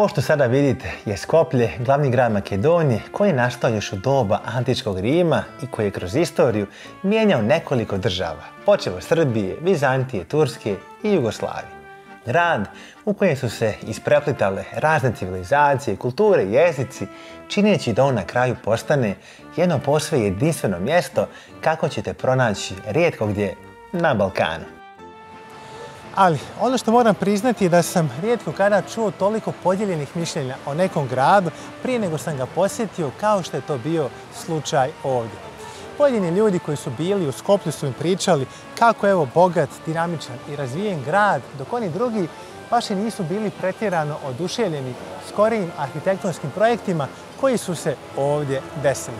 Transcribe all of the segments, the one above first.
Ovo što sada vidite je Skoplje, glavni grad Makedonije, koji je nastao još u doba antičkog Rima i koji je kroz istoriju mijenjao nekoliko država, počeo Srbije, Bizantije, Turske i Jugoslavije. Grad u kojem su se ispreplitale razne civilizacije, kulture i jezici, čineći da on na kraju postane jedno posve jedinstveno mjesto kako ćete pronaći rijetko gdje na Balkanu. Ali ono što moram priznati je da sam rijetko kada čuo toliko podijeljenih mišljenja o nekom gradu prije nego sam ga posjetio kao što je to bio slučaj ovdje. Pojedini ljudi koji su bili u Skoplju su mi pričali kako je evo bogat, dinamičan i razvijen grad, dok oni drugi baš i nisu bili pretjerano oduševljeni skorijim arhitektonskim projektima koji su se ovdje desili.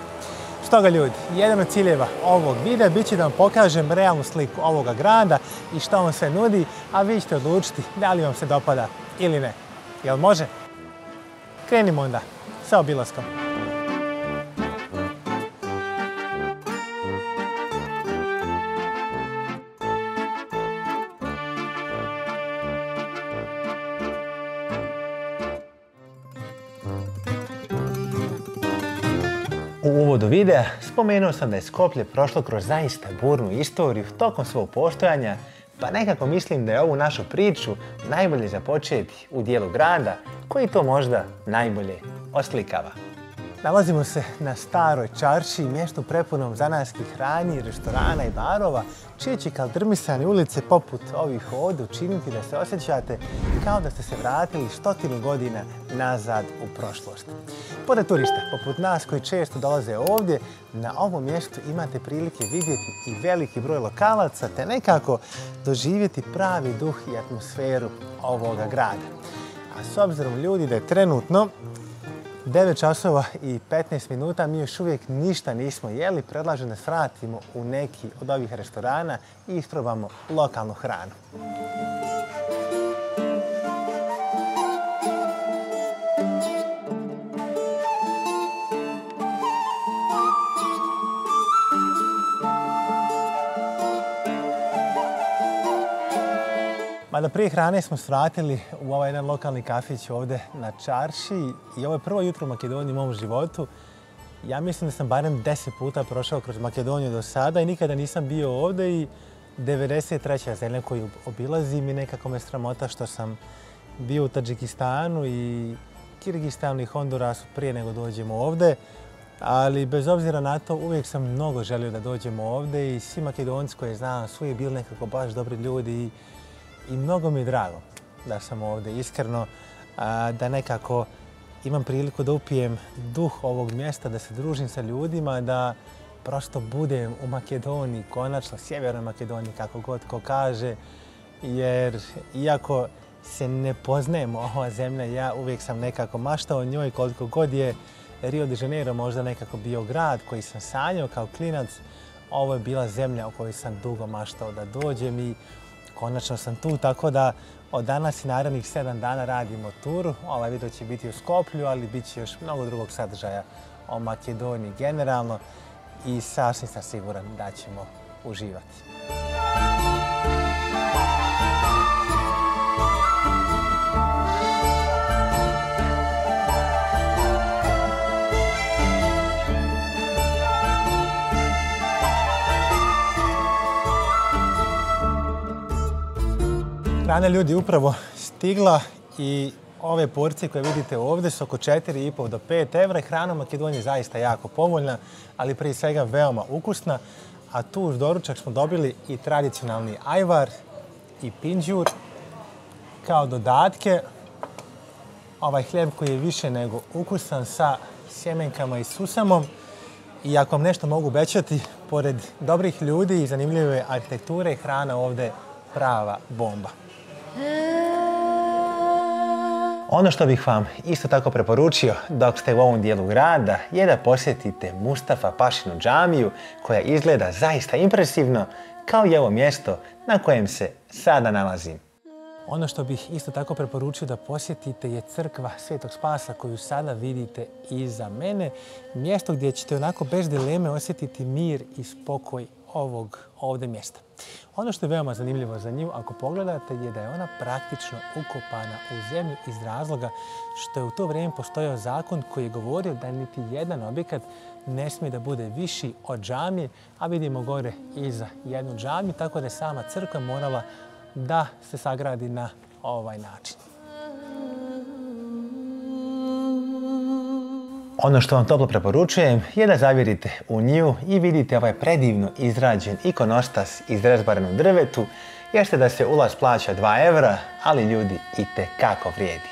Stoga ljudi, jedan od ciljeva ovog videa bit će da vam pokažem realnu sliku ovoga grada i što on sve nudi, a vi ćete odlučiti da li vam se dopada ili ne. Jel može? Krenimo onda sa obilaskom. Videa spomenuo sam da je Skoplje prošlo kroz zaista burnu istoriju tokom svog postojanja, pa nekako mislim da je ovu našu priču najbolje započeti u dijelu grada koji to možda najbolje oslikava. Nalazimo se na staroj čarši, mjestu prepunom zanajskih hrani, restorana i barova, čije će kaldrmisane ulice poput ovih ovdje učiniti da se osjećate kao da ste se vratili stotinu godina nazad u prošlost. Pored turista, poput nas koji često dolaze ovdje, na ovom mjestu imate prilike vidjeti i veliki broj lokalaca te nekako doživjeti pravi duh i atmosferu ovoga grada. A s obzirom ljudi da je trenutno 9 časova i 15 minuta, mi još uvijek ništa nismo jeli. Predlažem da svratimo u neki od ovih restorana i isprobamo lokalnu hranu. Mada prije hrane smo svratili u ovaj jedan lokalni kafić ovdje na Čarši i ovo je prvo jutro u Makedoniji u mom životu. Ja mislim da sam barem deset puta prošao kroz Makedoniju do sada i nikada nisam bio ovdje i 93. zemlja koju obilazim i nekako me sramota što sam bio u Tadžikistanu i Kirgistanu i Hondurasu prije nego dođemo ovdje. Ali bez obzira na to uvijek sam mnogo želio da dođemo ovdje i svi makedonci koje znam su uvijek bili nekako baš dobri ljudi i mnogo mi je drago da sam ovdje iskreno, da nekako imam priliku da upijem duh ovog mjesta, da se družim sa ljudima, da prosto budem u Makedoniji, konačno sjevernoj Makedoniji, kako god ko kaže, jer iako se ne poznajemo ova zemlja, ja uvijek sam nekako maštao o njoj koliko god je Rio de Janeiro možda nekako bio grad koji sam sanjao kao klinac, ovo je bila zemlja o kojoj sam dugo maštao da dođem i konačno sam tu, tako da od danas i narednih sedam dana radimo tur. Ovaj video će biti u Skoplju, ali bit će još mnogo drugog sadržaja o Makedoniji generalno i sasvim sam siguran da ćemo uživati. Hrana ljudi upravo stigla i ove porcije koje vidite ovdje su oko 4,5 do 5 evra. Hrana u Makedoniji zaista jako povoljna, ali prije svega veoma ukusna. A tu uz doručak smo dobili i tradicionalni ajvar i pinđur kao dodatke. Ovaj hljeb koji je više nego ukusan sa sjemenkama i susamom. I ako vam nešto mogu obećati, pored dobrih ljudi i zanimljive arhitekture, hrana ovdje prava bomba. Ono što bih vam isto tako preporučio dok ste u ovom dijelu grada je da posjetite Mustafa Pašinu džamiju koja izgleda zaista impresivno kao i ovo mjesto na kojem se sada nalazim. Ono što bih isto tako preporučio da posjetite je crkva Svetog Spasa koju sada vidite iza mene. Mjesto gdje ćete onako bez dileme osjetiti mir i spokoj ovog ovdje mjesta. Ono što je veoma zanimljivo za nju, ako pogledate, je da je ona praktično ukopana u zemlju iz razloga što je u to vrijeme postojao zakon koji je govorio da niti jedan objekat ne smije da bude viši od džamije, a vidimo gore iza jednu džamiju, tako da je sama crkva morala da se sagradi na ovaj način. Ono što vam toplo preporučujem je da zavjerite u nju i vidite ovaj predivno izrađen ikonostas iz rezbarenog drvetu, jer ste da se ulaz plaća 2 evra, ali ljudi i kako vrijedi.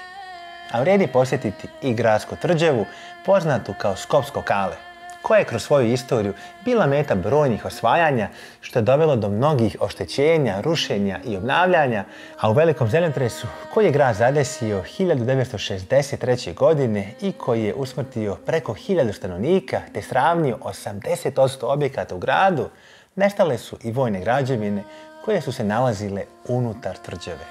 A vrijedi posjetiti i gradsku tvrđevu, poznatu kao Skopsko kale koja je kroz svoju istoriju bila meta brojnih osvajanja, što je dovelo do mnogih oštećenja, rušenja i obnavljanja, a u velikom zemljotresu koji je grad zadesio 1963. godine i koji je usmrtio preko 1000 stanovnika te sravnio 80% objekata u gradu, nestale su i vojne građevine koje su se nalazile unutar tvrđave.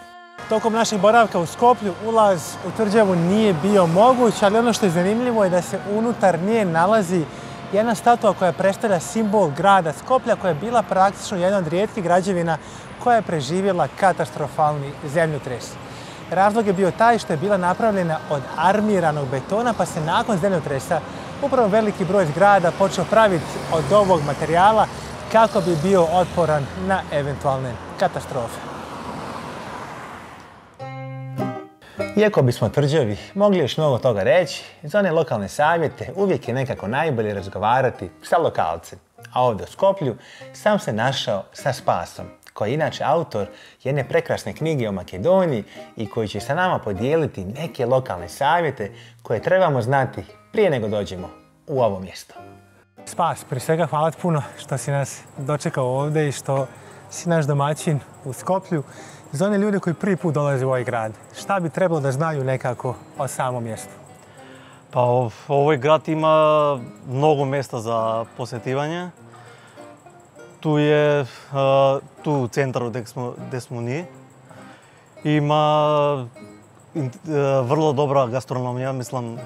Tokom našeg boravka u Skoplju ulaz u tvrđavu nije bio moguć, ali ono što je zanimljivo je da se unutar nje nalazi jedna statua koja predstavlja simbol grada Skoplja koja je bila praktično jedna od rijetkih građevina koja je preživjela katastrofalni zemljotres. Razlog je bio taj što je bila napravljena od armiranog betona pa se nakon zemljotresa upravo veliki broj zgrada počeo praviti od ovog materijala kako bi bio otporan na eventualne katastrofe. Iako bismo tvrđavi mogli još mnogo toga reći, za one lokalne savjete uvijek je nekako najbolje razgovarati sa lokalcem. A ovdje u Skoplju sam se našao sa Spasom, koji je inače autor jedne prekrasne knjige o Makedoniji i koji će sa nama podijeliti neke lokalne savjete koje trebamo znati prije nego dođemo u ovo mjesto. Spas, prije svega hvala puno što si nas dočekao ovdje i što si naš domaćin u Skoplju za one ljude koji prvi put dolaze u ovaj grad, šta bi trebalo da znaju nekako o samom mjestu? Pa ovaj grad ima mnogo mjesta za posjetivanje. Tu je tu u centru gdje smo, smo ni. Ima vrlo dobra gastronomija, mislim,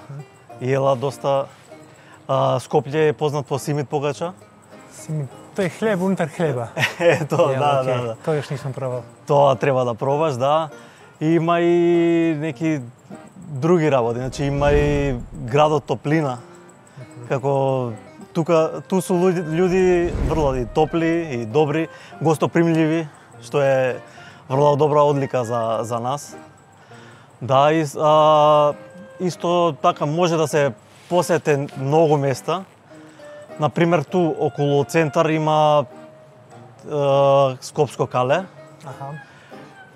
jela dosta. Skoplje je poznat po simit pogača. Simit Тој хлеб унтар хлеба. Е, тоа, да, да, да. Тоа јаш нисам пробал. Тоа треба да пробаш, да. Има и неки други работи, значи има и градот топлина. Како тука ту су луѓи врло и топли и добри, гостопримливи, што е врло добра одлика за за нас. Да, и, а, исто така може да се посете многу места Например, ту околу центар има е, Скопско кале. Аха.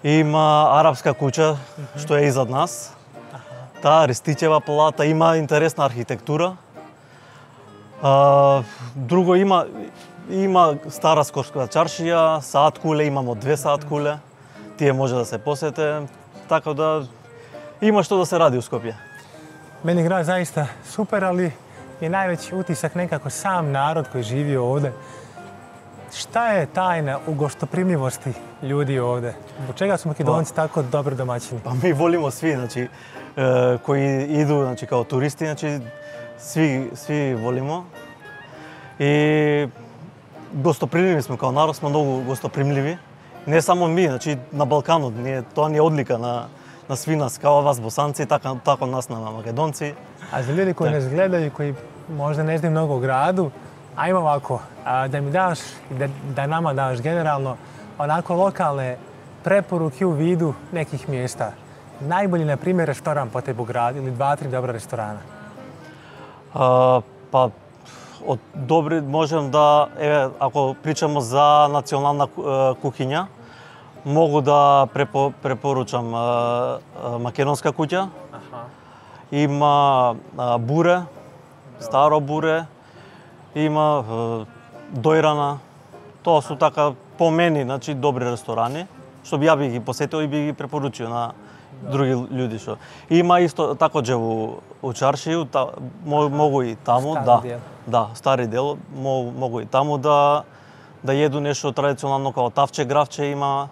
Има арапска куќа, што е изад нас. Аха. Таа Ристичева палата има интересна архитектура. А, друго има има стара скопска чаршија, саат куле, имамо две саат куле. Тие може да се посете, така да има што да се ради у Скопје. Мени град заиста супер, али je najveći utisak nekako sam narod koji živi ovdje. Šta je tajna u gostoprimljivosti ljudi ovdje? Zbog čega su Makedonci pa, tako dobri domaćini? Pa mi volimo svi, znači, e, koji idu znači, kao turisti, znači, svi, svi volimo. I gostoprimljivi smo, kao narod smo mnogo gostoprimljivi. Ne samo mi, znači na Balkanu, nije, to nije odlika na, na svi nas, kao vas bosanci, tako, tako nas na makedonci. A za ljudi koji nas gledaju, koji možda ne znaju mnogo o gradu, ajmo ovako, da mi daš, da, da nama daš generalno onako lokalne preporuke u vidu nekih mjesta. Najbolji, na primjer, restoran po tebi u gradu ili dva, tri dobra restorana? pa, od dobri možem da, evo, ako pričamo za nacionalna e, kuhinja, mogu da prepo, preporučam e, e, makedonska kuća. Има буре, старо буре, има дојрана. Тоа су така по мене, значи добри ресторани, што би ја би ги посетил и би ги препоручил на други луѓе што. Има исто тако джеву у Чаршију, та, могу и таму, стари да. Дел. Да, стари дел, могу, могу и таму да да једу нешто традиционално како тавче, гравче има,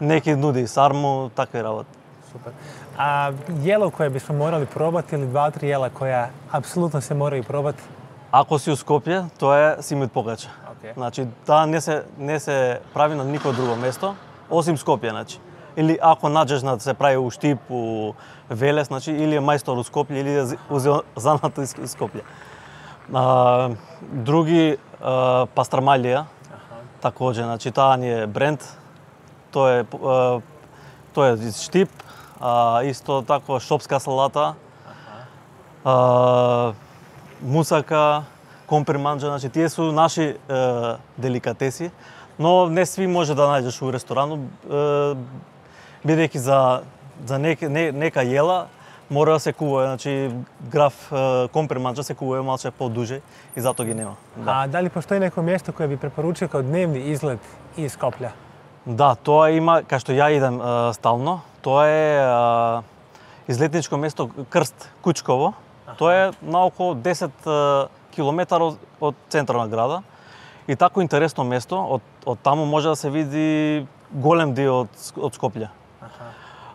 неки нуди, сармо, такви работи. Супер. А јело кое бисмо морали пробати или два три јела која апсолутно се мора и пробати? Ако си у Скопје, тоа е симит Погача. Okay. Значи, таа не се не се прави на никој друго место, осим Скопје, значи. Или ако наджеш на да се прави у Штип, у Велес, значи, или е мајстор у Скопје, или е у занат Скопје. А, други а, пастрамалија, такоѓе, значи таа ни е бренд, тоа е, а, тоа е из Штип, а, исто тако шопска салата, а, мусака, комприманџа, значи тие су наши е, деликатеси, но не сви може да најдеш у ресторанот, е, бидејќи за за нека, не, нека јела мора да се кувае, значи граф е, комприманџа се кувае малце подуже и затоа ги нема. Да. Da li postoji neko mjesto koje bi preporučio kao dnevni izlet iz Skoplja? Да, тоа има, кај што ја идем е, стално, тоа е е, излетничко место Крст Кучково. Тоа е на околу 10 е, километар од, од центар на града. И тако интересно место, од, од таму може да се види голем дел од, од Скопје.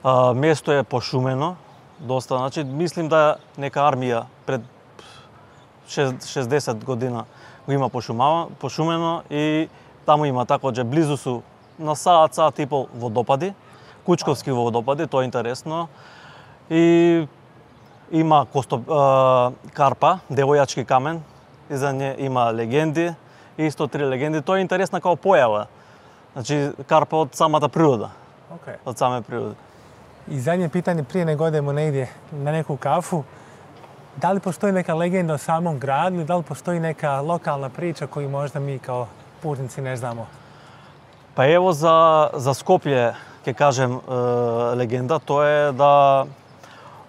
А, место е пошумено, доста, значи мислим да нека армија пред шест- 60 година го има пошумава, пошумено и таму има такоđe близу су на саат, саат и пол водопади, Кучковски водопади, тоа е интересно. И има костоп, э, карпа, девојачки камен, и за не има легенди, исто три легенди. Тоа е интересна како појава. Значи, карпа од самата природа. Okay. Од самата природа. И задње питање прije него одемо негде на неку кафу, дали постои нека легенда о самом граду или дали постои нека локална прича коju можда ми као пурници не знамо? Па ево за за Скопје ќе кажем е, легенда, тоа е да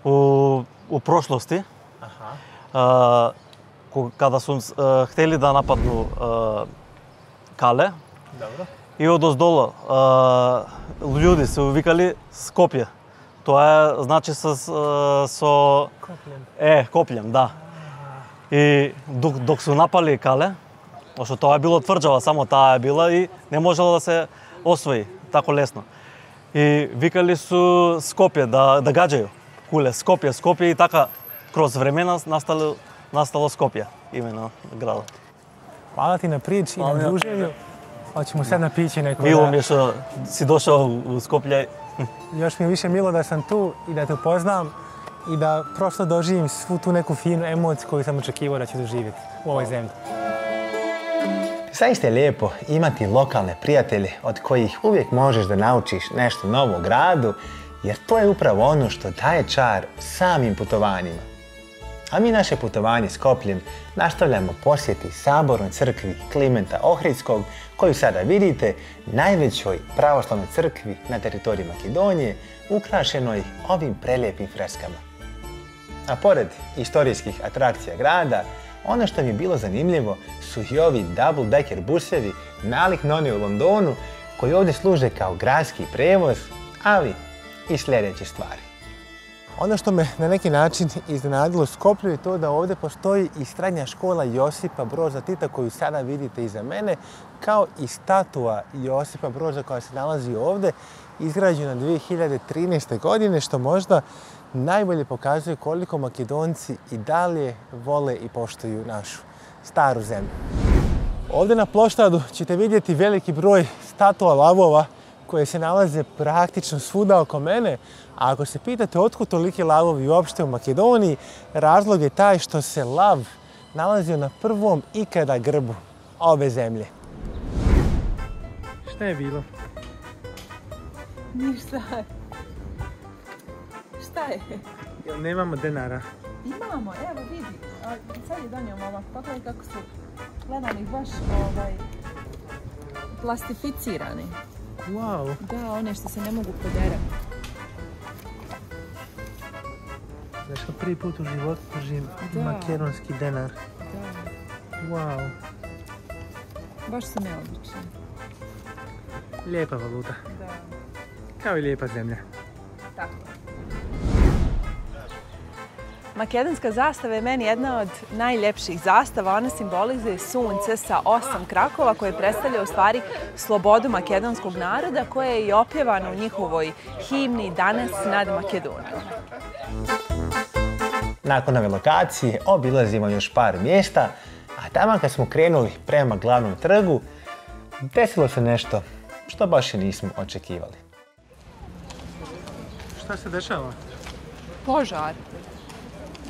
у у прошлости Aha. е, када сум е, хтели да нападну е, Кале Dobro. и од оздоло е, луѓе се викали Скопје. Тоа е значи со со Kopljen. Е, коплем, да. И док, док су напали Кале, пошто тоа е било тврđава, само таа е била и не можела да се освои тако лесно. И викали су Скопје да да гаѓају. Куле Скопје, Скопје и така кроз времена настало настало Скопје, имено градот. Ti na priči i na Hvala. druženju. Hoćemo sad na piće neko. Мило da- ми е што си дошao у Скопје. Još mi je više milo da sam tu i da te upoznam i da prosto doživim svu tu neku finu emociju koju sam očekivao da ću doživjeti u ovoj zemlji. Zaista je lijepo imati lokalne prijatelje od kojih uvijek možeš da naučiš nešto novo o gradu, jer to je upravo ono što daje čar samim putovanjima. A mi naše putovanje s Kopljem nastavljamo posjeti Sabornoj crkvi Klimenta Ohridskog, koju sada vidite, najvećoj pravoslavnoj crkvi na teritoriji Makedonije, ukrašenoj ovim prelijepim freskama. A pored istorijskih atrakcija grada, ono što mi je bilo zanimljivo su i ovi double decker busevi nalik na one u Londonu koji ovdje služe kao gradski prevoz, ali i sljedeće stvari. Ono što me na neki način iznenadilo Skoplju je to da ovdje postoji i srednja škola Josipa Broza Tita koju sada vidite iza mene, kao i statua Josipa Broza koja se nalazi ovdje, izgrađena 2013. godine, što možda najbolje pokazuje koliko Makedonci i dalje vole i poštuju našu staru zemlju. Ovdje na ploštadu ćete vidjeti veliki broj statua lavova koje se nalaze praktično svuda oko mene, a ako se pitate otkud toliki lavovi uopšte u Makedoniji, razlog je taj što se lav nalazio na prvom ikada grbu ove zemlje. Šta je bilo? Ništa. Šta je? Jel nemamo denara? Imamo, evo vidi. A, sad je donio momak. Pogledaj kako su gledani baš ovaj, plastificirani. Wow. Da, one što se ne mogu poderati. Znaš prvi put u životu držim makedonski denar. Da, Wow. baš su neobični. Lijepa valuta. Da, Kao i lijepa zemlja. tako. Makedonska zastava je meni jedna od najljepših zastava. Ona simbolizuje sunce sa osam krakova koje predstavlja u stvari slobodu makedonskog naroda koje je i opjevano u njihovoj himni danas nad Makedonijom. Nakon ove lokacije obilazimo još par mjesta A tamo kad smo krenuli prema glavnom trgu, desilo se nešto što baš i nismo očekivali. Šta se dešava? Požar.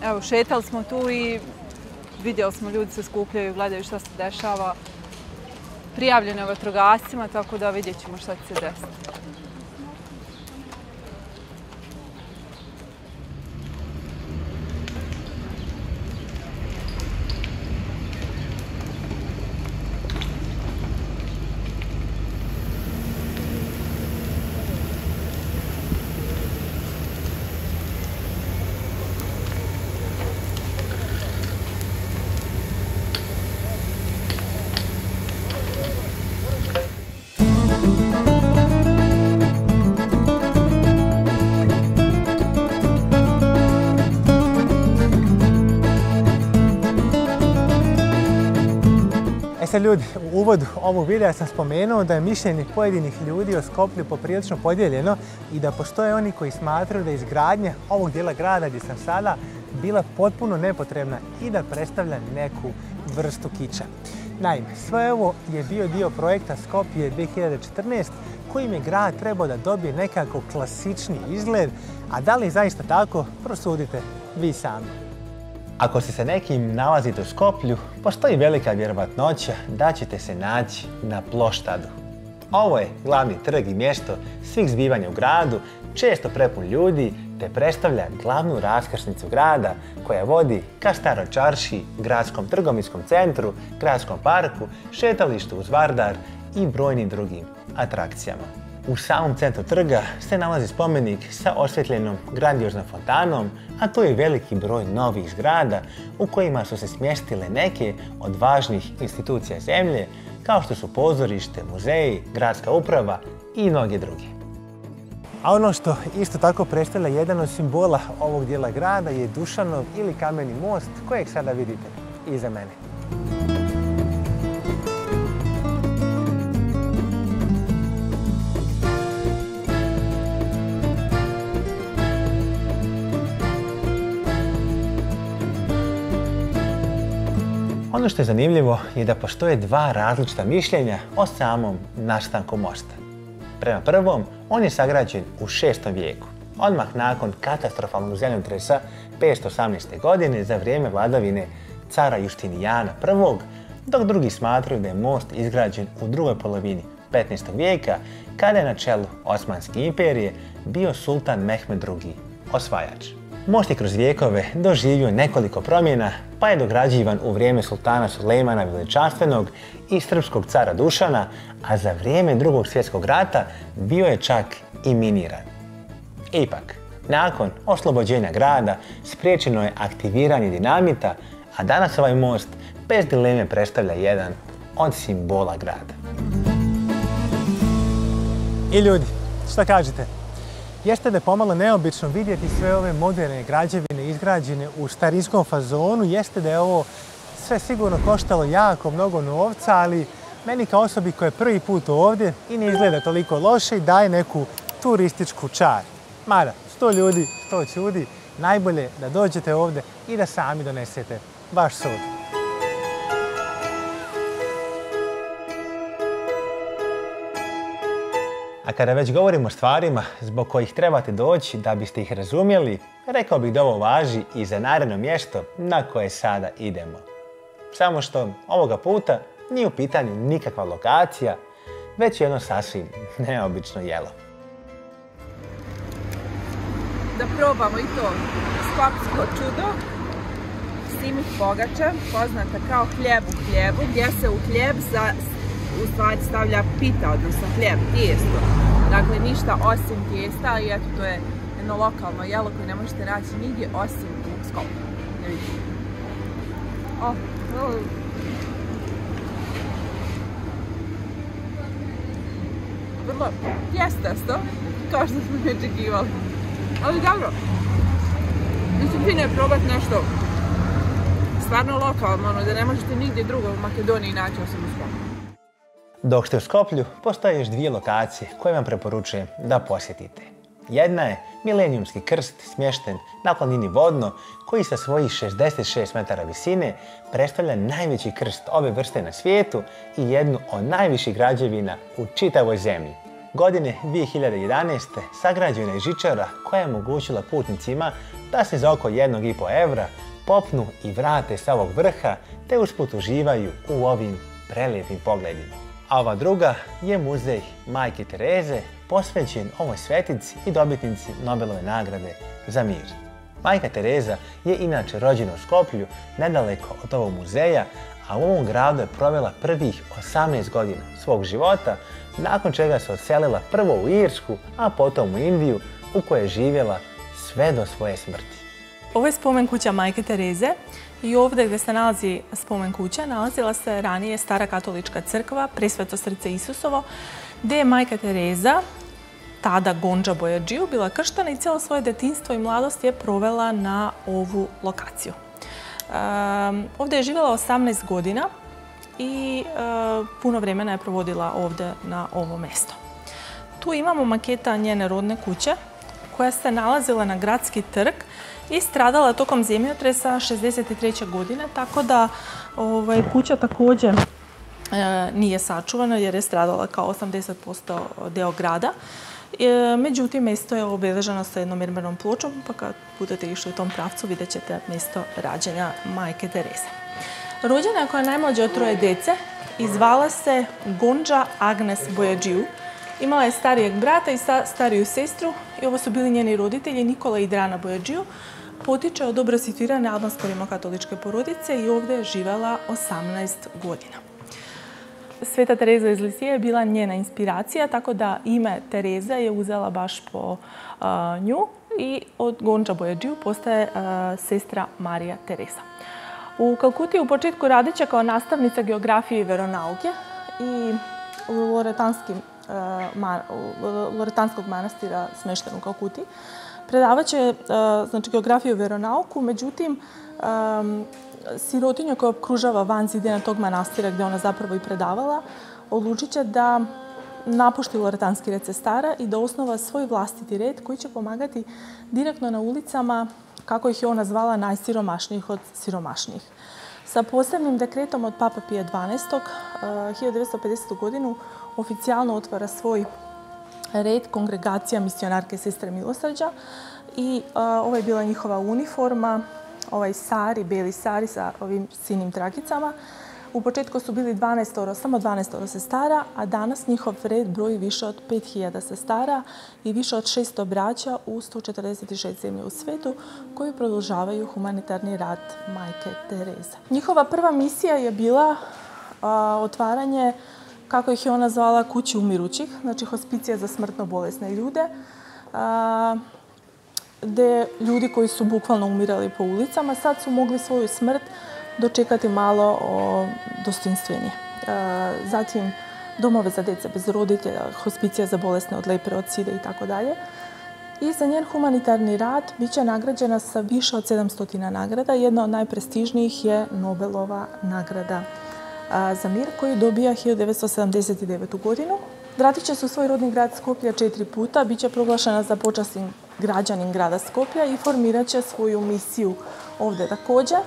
Evo, šetali smo tu i vidjeli smo ljudi se skupljaju, gledaju šta se dešava. Prijavljeno je vatrogascima, tako da vidjet ćemo šta će se desiti. E sad ljudi, u uvodu ovog videa sam spomenuo da je mišljenje pojedinih ljudi o Skoplju poprilično podijeljeno i da postoje oni koji smatraju da je izgradnja ovog dijela grada gdje sam sada bila potpuno nepotrebna i da predstavlja neku vrstu kiča. Naime, sve ovo je bio dio projekta Skopje 2014 kojim je grad trebao da dobije nekako klasični izgled, a da li je zaista tako, prosudite vi sami. Ako se sa nekim nalazite u Skoplju, postoji velika vjerovatnoća da ćete se naći na ploštadu. Ovo je glavni trg i mjesto svih zbivanja u gradu, često prepun ljudi, te predstavlja glavnu raskrsnicu grada koja vodi ka Staroj čarši, gradskom trgovinskom centru, gradskom parku, šetalištu uz Vardar i brojnim drugim atrakcijama. U samom centru trga se nalazi spomenik sa osvjetljenom grandioznom fontanom, a tu je veliki broj novih zgrada u kojima su se smjestile neke od važnih institucija zemlje, kao što su pozorište, muzeji, gradska uprava i mnogi drugi. A ono što isto tako predstavlja jedan od simbola ovog dijela grada je Dušanov ili kameni most kojeg sada vidite iza mene. Ono što je zanimljivo je da postoje dva različita mišljenja o samom nastanku mosta. Prema prvom, on je sagrađen u 6. vijeku, odmah nakon katastrofalnog zemljotresa 518. godine za vrijeme vladavine cara Justinijana I, dok drugi smatraju da je most izgrađen u drugoj polovini 15. vijeka, kada je na čelu Osmanske imperije bio sultan Mehmed II, osvajač. Most je kroz vijekove doživio nekoliko promjena, pa je dograđivan u vrijeme sultana Sulejmana Veličanstvenog i srpskog cara Dušana, a za vrijeme drugog svjetskog rata bio je čak i miniran. Ipak, nakon oslobođenja grada spriječeno je aktiviranje dinamita, a danas ovaj most bez dileme predstavlja jedan od simbola grada. I ljudi, šta kažete? Jeste da je pomalo neobično vidjeti sve ove moderne građevine izgrađene u starinskom fazonu, jeste da je ovo sve sigurno koštalo jako mnogo novca, ali meni kao osobi koja je prvi put ovdje i ne izgleda toliko loše i daje neku turističku čar. Mada, sto ljudi, sto čudi, najbolje da dođete ovdje i da sami donesete vaš sud. A kada već govorimo o stvarima zbog kojih trebate doći da biste ih razumjeli, rekao bih da ovo važi i za naredno mjesto na koje sada idemo. Samo što ovoga puta nije u pitanju nikakva lokacija, već jedno sasvim neobično jelo. Da probamo i to skopsko čudo, simit pogača, poznata kao hljeb u hljebu, gdje se u hljeb u stvari stavlja pita, odnosno hljeb, tijesto. Dakle, ništa osim tijesta i eto, to je jedno lokalno jelo koje ne možete naći nigdje osim u Skopju. Ne vidite. O, o. Vrlo tjestasto, kao što smo i očekivali. Ali dobro. Mislim, fino je probat nešto stvarno lokalno, ono da ne možete nigdje drugo u Makedoniji naći osim u Skopju. Dok ste u Skoplju, postoje još dvije lokacije koje vam preporučujem da posjetite. Jedna je milenijumski krst smješten na planini Vodno, koji sa svojih 66 metara visine predstavlja najveći krst ove vrste na svijetu i jednu od najviših građevina u čitavoj zemlji. Godine 2011. sagrađena je žičara koja je omogućila putnicima da se za oko 1,5 evra popnu i vrate sa ovog vrha te usput uživaju u ovim prelijepim pogledima. A ova druga je muzej Majke Tereze posvećen ovoj svetici i dobitnici Nobelove nagrade za mir. Majka Tereza je inače rođena u Skoplju, nedaleko od ovog muzeja, a u ovom gradu je provela prvih 18 godina svog života, nakon čega se odselila prvo u Irsku, a potom u Indiju, u kojoj je živjela sve do svoje smrti. Ovo je spomen kuća Majke Tereze i ovdje gdje se nalazi spomen kuća nalazila se ranije stara katolička crkva, Presveto srce Isusovo, gdje je Majka Tereza, tada Gonđa Bojađiju, bila krštana i cijelo svoje detinstvo i mladost je provela na ovu lokaciju. Ehm, ovdje je živjela 18 godina i e, puno vremena je provodila ovdje na ovo mjesto. Tu imamo maketa njene rodne kuće koja se nalazila na gradski trg i stradala tokom zemljotresa 63. godine, tako da ovaj, kuća također e, nije sačuvana jer je stradala kao 80% deo grada. E, međutim, mjesto je obeleženo sa jednom mermernom pločom, pa kad budete išli u tom pravcu vidjet ćete mjesto rađenja majke Tereze. Rođena koja je najmlađa od troje dece i zvala se Gonđa Agnes Bojađiju. Imala je starijeg brata i stariju sestru i ovo su bili njeni roditelji Nikola i Drana Bojađiju. Potiče od dobro situirane albansko-rimokatoličke porodice i ovdje je živjela 18 godina. Sveta Tereza iz Lisije je bila njena inspiracija, tako da ime Tereza je uzela baš po nju i od Gonča Bojađiju postaje sestra Marija Teresa. U Kalkuti u početku radića kao nastavnica geografije i veronauke i u Loretanskog manastira smešten u Kalkuti. Predavat će znači, geografiju i veronauku, međutim, sirotinja koja okružava van zidina tog manastira gdje ona zapravo i predavala, odlučit će da napušti Loretanski red sestara i da osnova svoj vlastiti red koji će pomagati direktno na ulicama, kako ih je ona zvala, najsiromašnijih od siromašnijih. Sa posebnim dekretom od Papa Pije XII. 1950. godinu oficijalno otvara svoj red kongregacija misionarke sestre milosrđa i ovo je bila njihova uniforma, ovaj sari, beli sari sa ovim sinim trakicama. U početku su bili 12 samo 12 sestara, a danas njihov red broji više od 5000 sestara i više od 600 braća u 146 zemlje u svetu koji produžavaju humanitarni rad majke Tereze. Njihova prva misija je bila otvaranje, kako ih je ona zvala, kući umirućih, znači hospicija za smrtno bolesne ljude gdje ljudi koji su bukvalno umirali po ulicama sad su mogli svoju smrt dočekati malo dostojnstvenije. E, zatim domove za djece bez roditelja, hospicija za bolesne od lepre, od side i tako dalje. I za njen humanitarni rad bit će nagrađena sa više od 700 nagrada. Jedna od najprestižnijih je Nobelova nagrada za mir koju dobija 1979. godinu. Vratit će se u svoj rodni grad Skoplja četiri puta, bit će proglašena za počasni građanin grada Skoplja i formirat će svoju misiju ovdje također.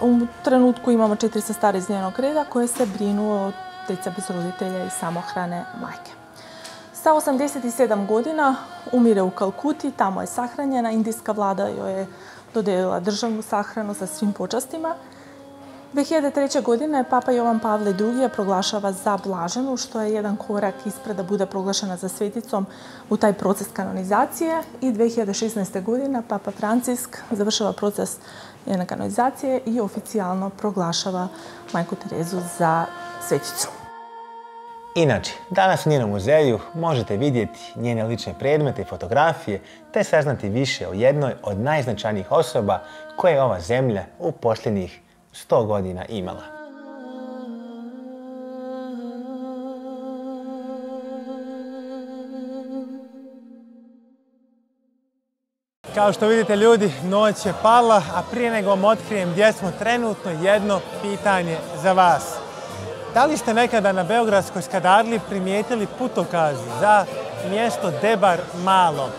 u trenutku imamo četiri sestare iz njenog reda koje se brinu o djeca bez roditelja i samohrane majke. Sa 87 godina umire u Kalkuti, tamo je sahranjena, indijska vlada joj je dodijelila državnu sahranu sa svim počastima 2003. godine Papa Jovan Pavle II. proglašava za blaženu, što je jedan korak ispred da bude proglašena za sveticom u taj proces kanonizacije i 2016. godine Papa Francisk završava proces njene kanonizacije i oficijalno proglašava Majku Terezu za sveticu. Inače, danas u njenom muzeju možete vidjeti njene lične predmete i fotografije te saznati više o jednoj od najznačajnijih osoba koje je ova zemlja u posljednjih 100 godina imala. Kao što vidite ljudi, noć je pala, a prije nego vam otkrijem gdje smo trenutno, jedno pitanje za vas. Da li ste nekada na Beogradskoj skadarli primijetili putokaz za mjesto Debar Malo.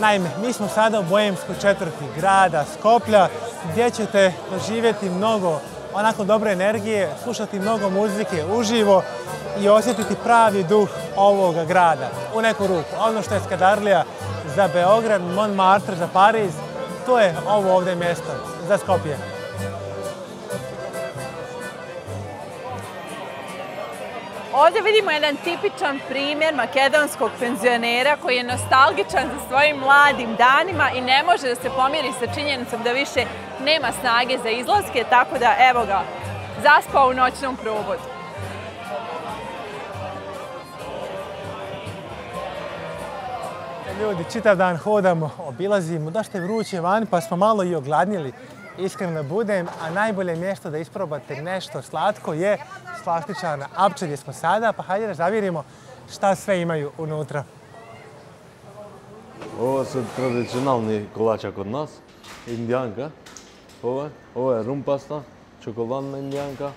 Naime, mi smo sada u Bojemskoj četvrti grada Skoplja gdje ćete doživjeti mnogo onako dobre energije, slušati mnogo muzike uživo i osjetiti pravi duh ovoga grada. U neku ruku. Ono što je Skadarlija za Beograd, Montmartre za Pariz, to je ovo ovdje mjesto za Skopje. Ovdje vidimo jedan tipičan primjer makedonskog penzionera koji je nostalgičan za svojim mladim danima i ne može da se pomiri sa činjenicom da više nema snage za izlaske, tako da evo ga, zaspao u noćnom probodu. Ljudi, čitav dan hodamo, obilazimo, da je vruće vani pa smo malo i ogladnili iskreno budem, a najbolje mjesto da isprobate nešto slatko je slastičarna Apče gdje smo sada, pa hajde da zavirimo šta sve imaju unutra. Ovo su tradicionalni kolača kod nas, indijanka. Ovo ovo je rum pasta, čokoladna indijanka,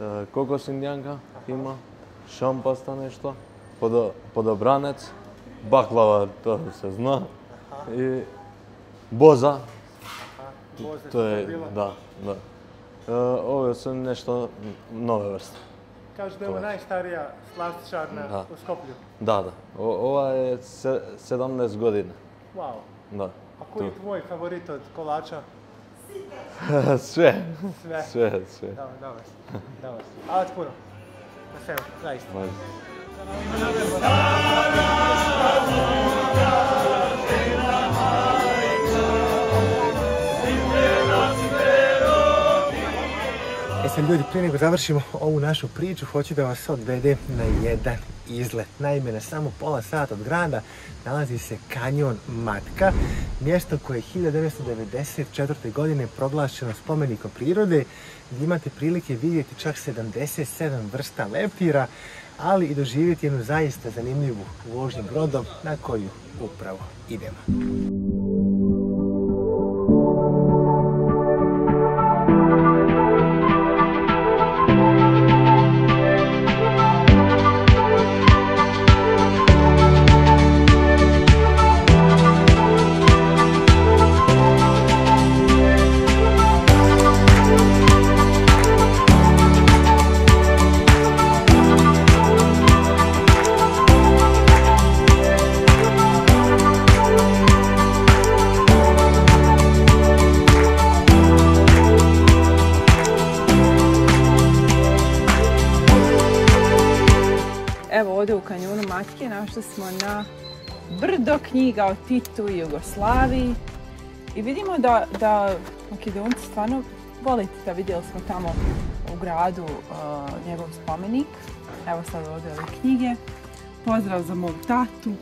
e, kokos indijanka ima, šam pasta nešto, podobranec, baklava, to se zna, i boza, to je, da, da. E, ovo su nešto nove vrste. Kažu da je ovo najstarija slastičarna u Skoplju. Da, da. ova je 17 godina. Wow. Da. A koji je tvoj favorit od kolača? sve. Sve? Sve, sve. Dobro, dobro. Dobro. Hvala puno. Na svemu, zaista. Sad ljudi, prije nego završimo ovu našu priču, hoću da vas odvedem na jedan izlet. Naime, na samo pola sata od grada nalazi se kanjon Matka, mjesto koje je 1994. godine proglašeno spomenikom prirode, gdje imate prilike vidjeti čak 77 vrsta leptira, ali i doživjeti jednu zaista zanimljivu vožnju brodom na koju upravo idemo. Brdo knjiga o Titu i Jugoslaviji i vidimo da, da Makedonci stvarno vole Tita. Vidjeli smo tamo u gradu uh, njegov spomenik. Evo sad ovdje ove knjige. Pozdrav za mog tatu,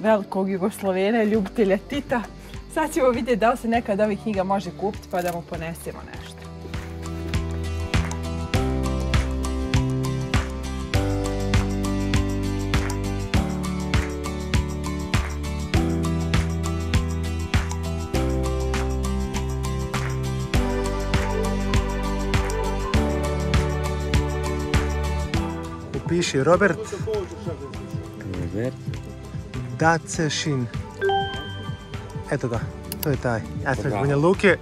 velikog Jugoslovena, ljubitelja Tita. Sad ćemo vidjeti da li se neka od ovih knjiga može kupiti pa da mu ponesemo nešto. Piše Robert. Robert. Dacešin. Eto ga, to je taj. Ja sam Banja Luke.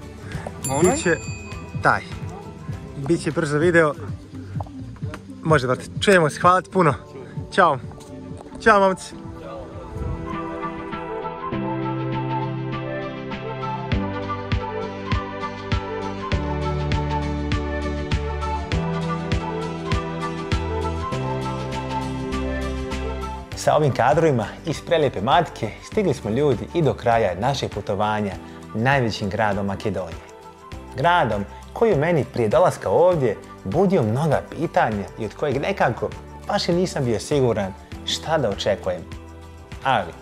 Biće taj. Biće brzo video. Može vrti. Čujemo se, hvala ti puno. Ćao. Ćao momci. Sa ovim kadrovima iz prelijepe matke stigli smo ljudi i do kraja našeg putovanja najvećim gradom Makedonije. Gradom koji u meni prije dolaska ovdje budio mnoga pitanja i od kojeg nekako baš i nisam bio siguran šta da očekujem. Ali,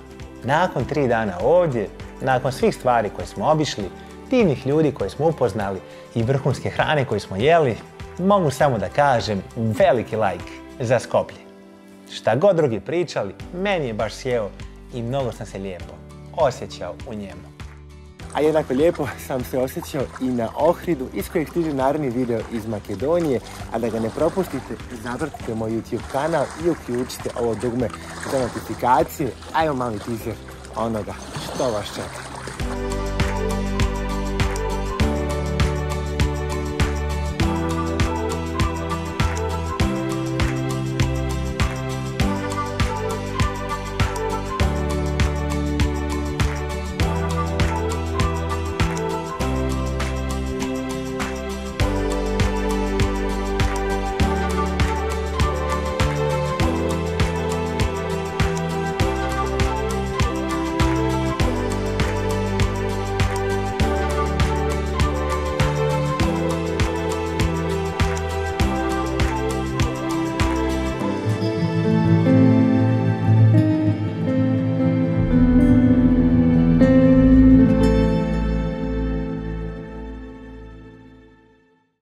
nakon tri dana ovdje, nakon svih stvari koje smo obišli, divnih ljudi koje smo upoznali i vrhunske hrane koje smo jeli, mogu samo da kažem veliki like za Skoplje. Šta god drugi pričali, meni je baš sjeo i mnogo sam se lijepo osjećao u njemu. a jednako lijepo sam se osjećao i na Ohridu iz kojeg stiže naredni video iz Makedonije, a da ga ne propustite, zapratite moj YouTube kanal i uključite ovo dugme za notifikacije, a evo mali teaser onoga što vas čeka.